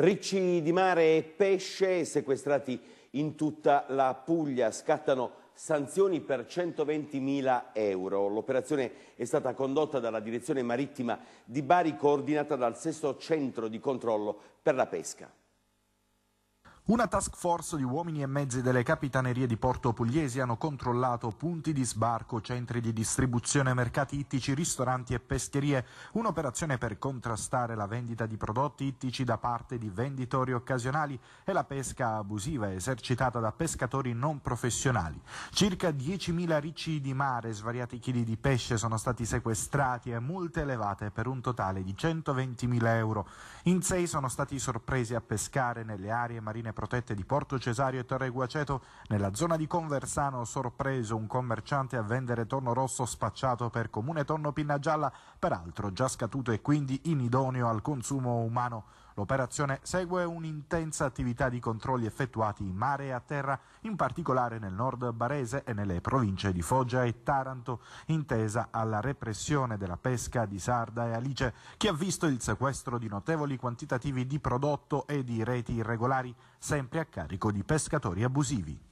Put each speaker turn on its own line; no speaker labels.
Ricci di mare e pesce sequestrati in tutta la Puglia. Scattano sanzioni per 120.000 euro. L'operazione è stata condotta dalla direzione marittima di Bari coordinata dal sesto centro di controllo per la pesca.
Una task force di uomini e mezzi delle capitanerie di Porto Pugliesi hanno controllato punti di sbarco, centri di distribuzione, mercati ittici, ristoranti e pescherie. Un'operazione per contrastare la vendita di prodotti ittici da parte di venditori occasionali e la pesca abusiva esercitata da pescatori non professionali. Circa 10.000 ricci di mare, svariati chili di pesce sono stati sequestrati e multe elevate per un totale di 120.000 euro. In sei sono stati sorpresi a pescare nelle aree marine protette di Porto Cesario e Torre Guaceto, nella zona di Conversano sorpreso un commerciante a vendere tonno rosso spacciato per comune tonno pinna gialla, peraltro già scaduto e quindi inidoneo al consumo umano. L'operazione segue un'intensa attività di controlli effettuati in mare e a terra, in particolare nel nord barese e nelle province di Foggia e Taranto, intesa alla repressione della pesca di Sarda e Alice, che ha visto il sequestro di notevoli quantitativi di prodotto e di reti irregolari, sempre a carico di pescatori abusivi.